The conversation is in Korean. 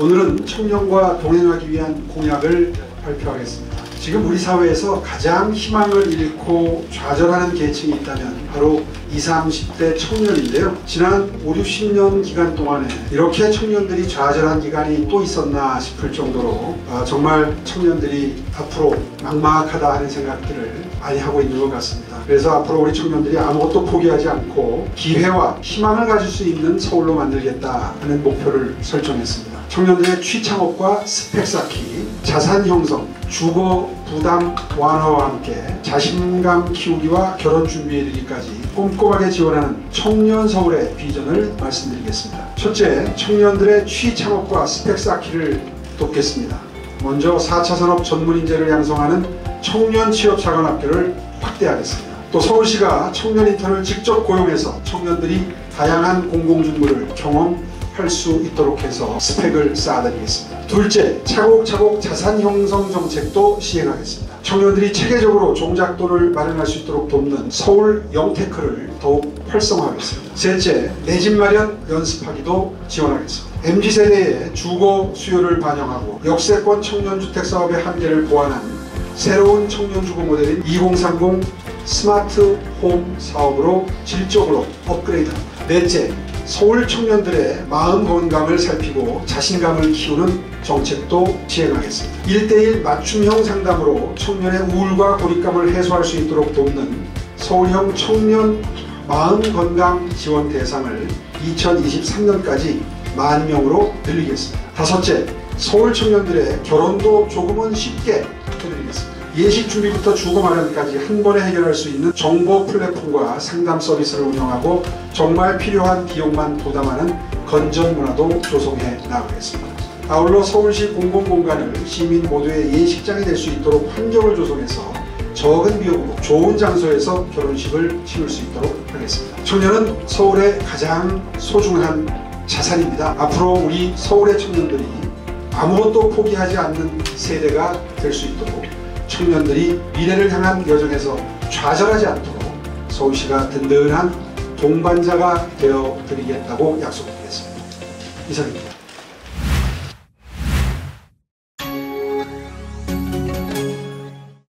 오늘은 청년과 동행하기 위한 공약을 발표하겠습니다. 지금 우리 사회에서 가장 희망을 잃고 좌절하는 계층이 있다면 바로 20, 30대 청년인데요. 지난 5, 60년 기간 동안에 이렇게 청년들이 좌절한 기간이 또 있었나 싶을 정도로 아, 정말 청년들이 앞으로 막막하다 하는 생각들을 많이 하고 있는 것 같습니다. 그래서 앞으로 우리 청년들이 아무것도 포기하지 않고 기회와 희망을 가질 수 있는 서울로 만들겠다 하는 목표를 설정했습니다. 청년들의 취창업과 스펙 쌓기, 자산 형성, 주거 부담 완화와 함께 자신감 키우기와 결혼 준비에 이르기까지 꼼꼼하게 지원하는 청년 서울의 비전을 말씀드리겠습니다. 첫째, 청년들의 취창업과 스펙 쌓기를 돕겠습니다. 먼저 4차 산업 전문 인재를 양성하는 청년 취업 자원학교를 확대하겠습니다. 또 서울시가 청년 인턴을 직접 고용해서 청년들이 다양한 공공직무를 경험 할 수 있도록 해서 스펙을 쌓아드리겠습니다. 둘째, 차곡차곡 자산 형성 정책도 시행하겠습니다. 청년들이 체계적으로 종잣돈을 마련할 수 있도록 돕는 서울 영테크를 더욱 활성화하겠습니다. 셋째, 내 집 마련 연습하기도 지원하겠습니다. MZ세대의 주거 수요를 반영하고 역세권 청년주택 사업의 한계를 보완한 새로운 청년주거 모델인 2030 스마트 홈 사업으로 질적으로 업그레이드합니다. 넷째, 서울 청년들의 마음 건강을 살피고 자신감을 키우는 정책도 시행하겠습니다. 1대1 맞춤형 상담으로 청년의 우울과 고립감을 해소할 수 있도록 돕는 서울형 청년 마음 건강 지원 대상을 2023년까지 만 명으로 늘리겠습니다. 다섯째, 서울 청년들의 결혼도 조금은 쉽게 해드리겠습니다. 예식 준비부터 주거 마련까지 한 번에 해결할 수 있는 정보 플랫폼과 상담 서비스를 운영하고 정말 필요한 비용만 부담하는 건전 문화도 조성해 나가겠습니다. 아울러 서울시 공공공간을 시민 모두의 예식장이 될 수 있도록 환경을 조성해서 적은 비용으로 좋은 장소에서 결혼식을 치를 수 있도록 하겠습니다. 청년은 서울의 가장 소중한 자산입니다. 앞으로 우리 서울의 청년들이 아무것도 포기하지 않는 세대가 될 수 있도록 청년들이 미래를 향한 여정에서 좌절하지 않도록 서울시가 든든한 동반자가 되어 드리겠다고 약속드리겠습니다. 이상입니다.